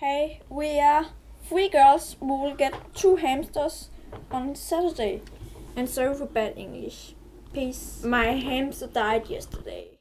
Hey, we are three girls who will get two hamsters on Saturday. And sorry for bad English. Peace. My hamster died yesterday.